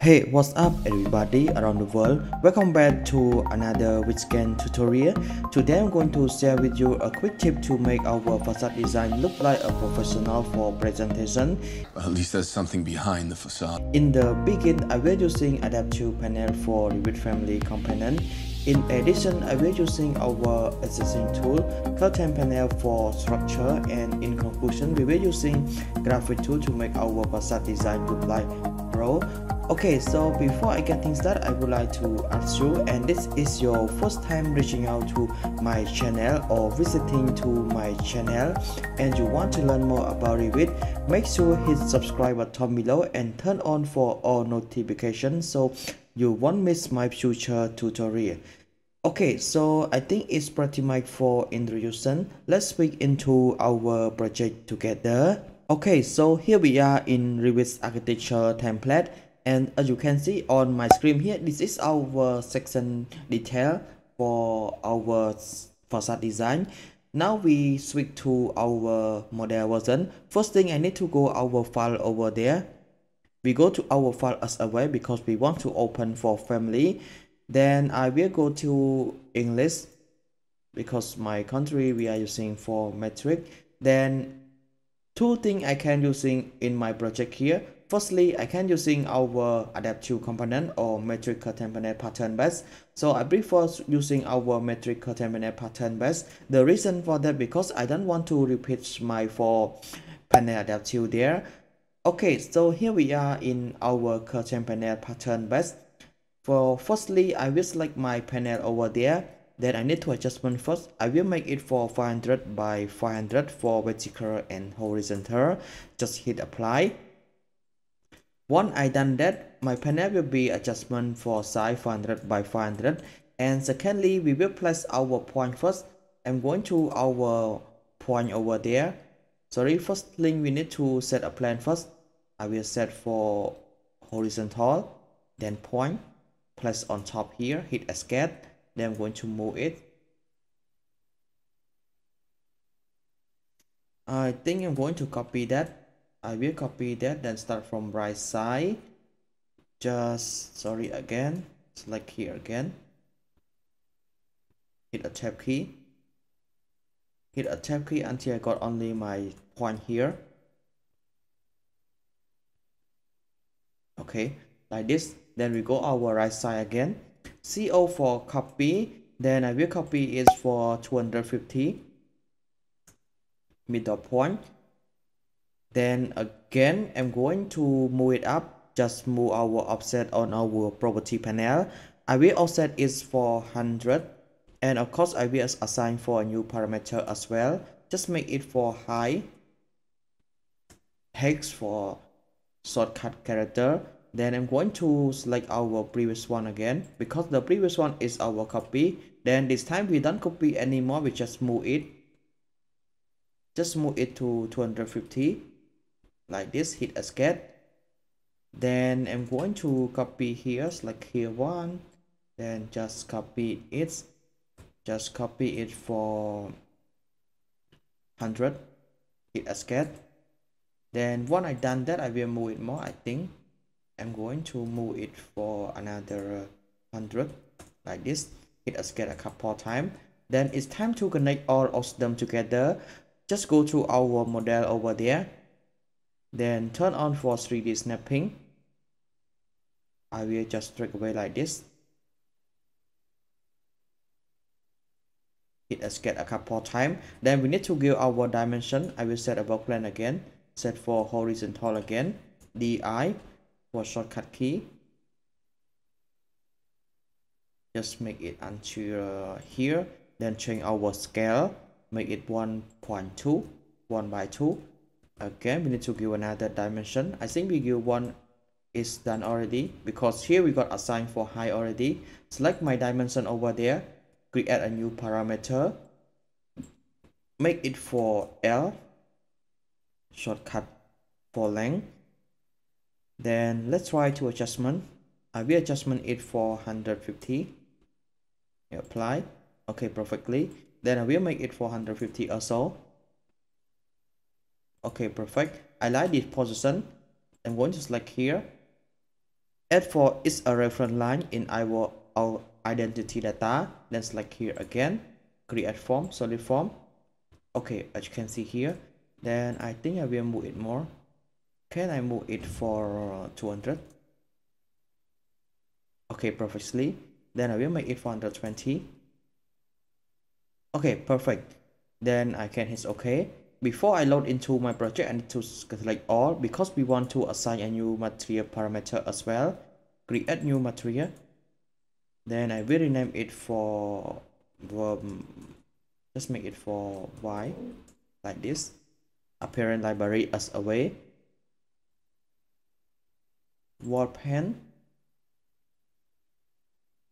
Hey, what's up everybody around the world? Welcome back to another Witscan tutorial. Today I'm going to share with you a quick tip to make our facade design look like a professional for presentation. Well, at least there's something behind the facade. In the beginning, I will using Adaptive Panel for Revit Family component. In addition, I will using our existing tool, Curtain Panel for structure and in conclusion, we will using Graphic tool to make our facade design look like pro okay so before i get things started i would like to ask you and this is your first time reaching out to my channel or visiting to my channel and you want to learn more about Revit make sure hit subscribe button below and turn on for all notifications so you won't miss my future tutorial. Okay so i think it's pretty much for introduction. Let's speak into our project together. Okay so here we are in Revit architecture template and as you can see on my screen here this is our section detail for our facade design. Now we switch to our model version. First thing i need to go our file over there. We go to our file as a way because we want to open for family. Then i will go to english because my country we are using for metric. Then two things i can using in my project here Firstly, I can using our adaptive component or metric curtain panel pattern base. So I prefer using our metric curtain panel pattern base. The reason for that because I don't want to repeat my four panel adaptive there. Okay, so here we are in our curtain panel pattern base. For firstly, I will select my panel over there. Then I need to adjustment first. I will make it for 500 by 500 for vertical and horizontal. Just hit apply. Once I done that, my panel will be adjustment for size 500 by 500 and secondly, we will place our point first. I'm going to our point over there. Sorry, first thing we need to set a plan first. I will set for horizontal, then point, place on top here, hit escape, then I'm going to move it. I think I'm going to copy that I will copy that then start from right side. Just sorry again select here again. Hit a tab key. Hit a tab key until I got only my point here. Okay like this. Then we go our right side again. CO for copy. Then I will copy is for 250 middle point then again I'm going to move it up. Just move our offset on our property panel. I will offset is 400. and of course I will assign for a new parameter as well. Just make it for high. Hex for shortcut character. Then I'm going to select our previous one again. Because the previous one is our copy then this time we don't copy anymore. We just move it. Just move it to 250 like this hit escape. Then I'm going to copy here select here one then just copy it. Just copy it for 100 hit escape. Then when I done that I will move it more I think. I'm going to move it for another 100 like this. Hit escape a couple time. Then it's time to connect all of them together. Just go to our model over there then turn on for 3D snapping. I will just drag away like this. Hit escape a couple times. Then we need to give our dimension. I will set a work plane again. Set for horizontal again. DI for shortcut key. Just make it until uh, here. Then change our scale. Make it 1.2, 1 by 2 again we need to give another dimension. I think we give one is done already because here we got assigned for high already. Select my dimension over there. Create a new parameter. Make it for l. Shortcut for length. Then let's try to adjustment. Uh, I will adjustment it for 150 apply. Okay perfectly. Then i will make it for 150 also okay perfect i like this position i'm going to select here F4 is a reference line in our, our identity data. Then select here again, create form, solid form. Okay, as you can see here, then I think I will move it more. Can I move it for 200? Okay, perfectly. Then I will make it 420. Okay, perfect. Then I can hit OK. Before I load into my project, I need to select all because we want to assign a new material parameter as well. Create new material. Then I will rename it for um, just make it for y like this. Apparent library as away. Wall pen.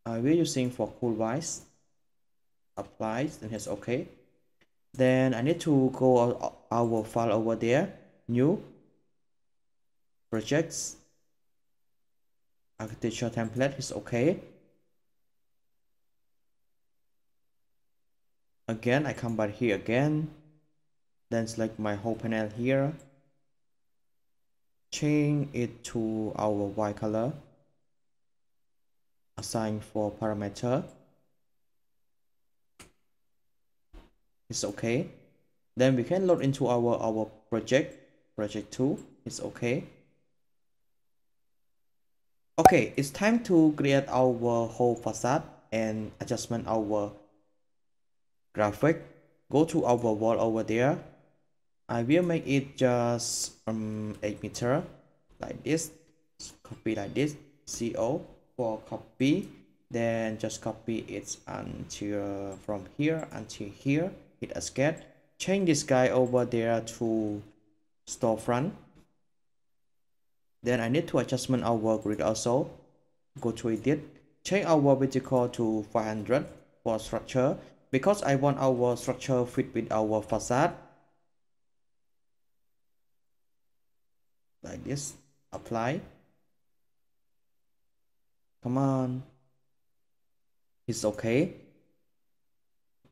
I will using for cool wise. Apply and hit OK then I need to go our file over there new projects. Architecture template is okay. Again I come back here again. Then select my whole panel here. Change it to our white color. Assign for parameter it's okay. Then we can load into our our project project 2 it's okay. Okay it's time to create our whole facade and adjustment our graphic. Go to our wall over there. I will make it just um 8 meter like this. Copy like this. Co for copy. Then just copy it until from here until here hit escape change this guy over there to storefront. Then I need to adjustment our grid also. Go to edit change our vertical to 500 for structure. Because I want our structure fit with our facade. Like this. Apply. Come on. It's okay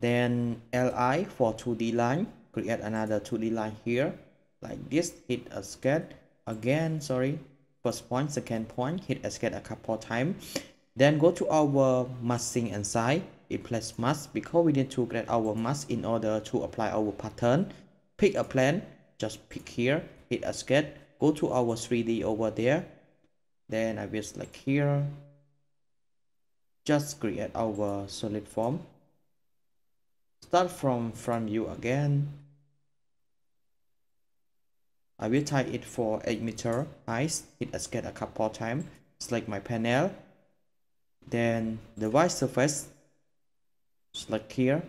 then li for 2d line. Create another 2d line here. Like this hit escape again sorry. First point second point hit escape a couple times then go to our masking inside it place mask because we need to create our mask in order to apply our pattern. Pick a plan, just pick here. Hit escape go to our 3d over there. Then i will select here. Just create our solid form Start from front view again. I will type it for 8 meter height. Hit escape a couple times. Select my panel. Then the white surface. Select here.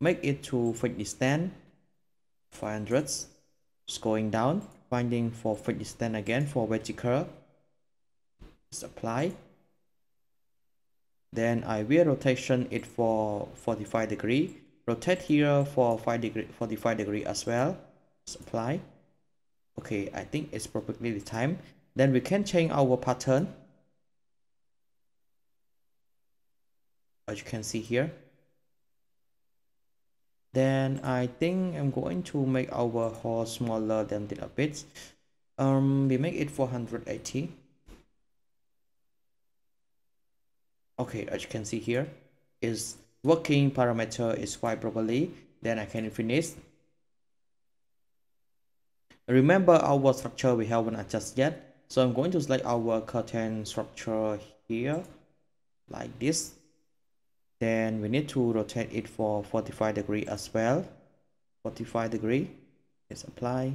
Make it to fixed distance 500. Going down. Finding for fixed distance again for vertical. Just apply then I will rotation it for 45 degree rotate here for 5 degree 45 degree as well. Apply. Okay I think it's perfectly the time. Then we can change our pattern. As you can see here. Then I think I'm going to make our hole smaller than a bit um we make it 480 okay as you can see here is working parameter is quite properly then I can finish. Remember our structure we haven't adjusted yet? So I'm going to select our curtain structure here like this. Then we need to rotate it for 45 degree as well. 45 degree let's apply.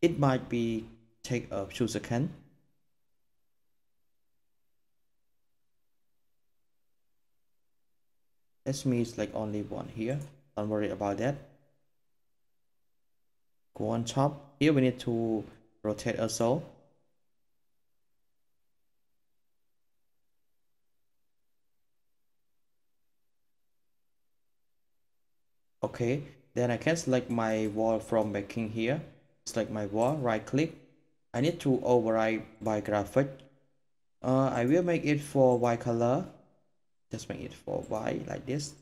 It might be take a few seconds Let me like only one here. Don't worry about that. Go on top. Here we need to rotate also. Okay, then I can select my wall from backing here. Select my wall, right click. I need to override by graphic. Uh, I will make it for white color just make it for y like this.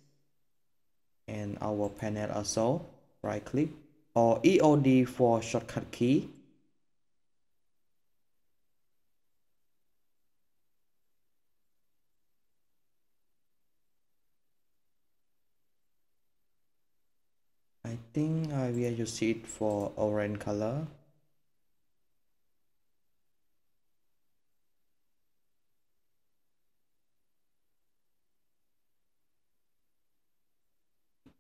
And our panel also right click or EOD for shortcut key. I think uh, I will use it for orange color.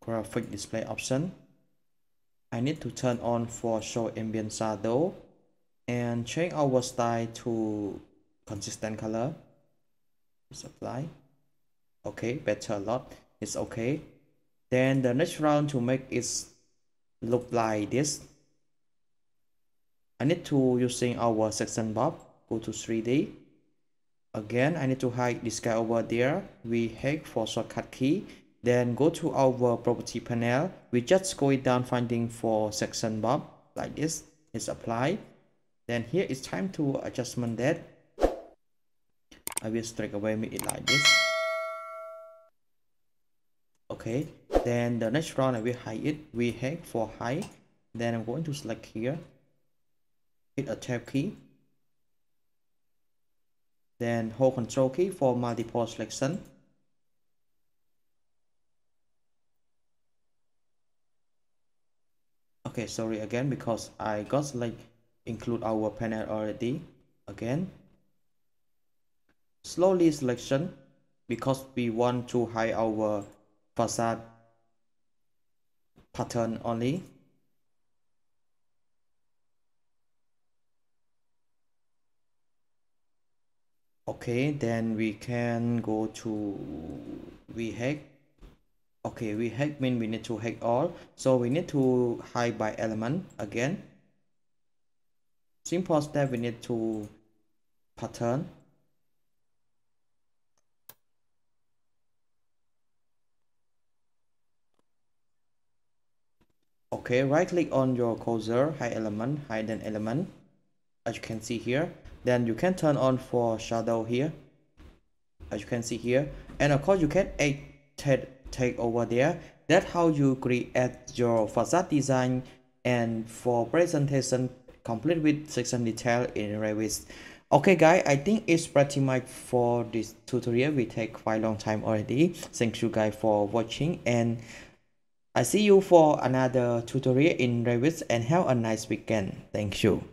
Graphic display option. I need to turn on for show ambient shadow and change our style to consistent color. Just apply okay better a lot. It's okay. Then the next round to make it look like this. I need to using our section box go to 3d again I need to hide this guy over there. We hack for shortcut key then go to our property panel. We just go it down finding for section box like this. Is apply then here it's time to adjustment that. I will straight away make it like this. Okay. Then the next round I will hide it. We hack for hide. Then I'm going to select here. Hit a tab key. Then hold control key for multiple selection okay sorry again because I got like include our panel already again. Slowly selection because we want to hide our facade pattern only. Okay then we can go to hack okay we hack mean we need to hack all. So we need to hide by element again. Simple step we need to pattern. Okay right click on your cursor hide element hide an element as you can see here. Then you can turn on for shadow here as you can see here. And of course you can add take over there. That's how you create your facade design and for presentation complete with section detail in Revit okay guys i think it's pretty much for this tutorial. We take quite long time already. Thank you guys for watching and i see you for another tutorial in Revit and have a nice weekend. Thank you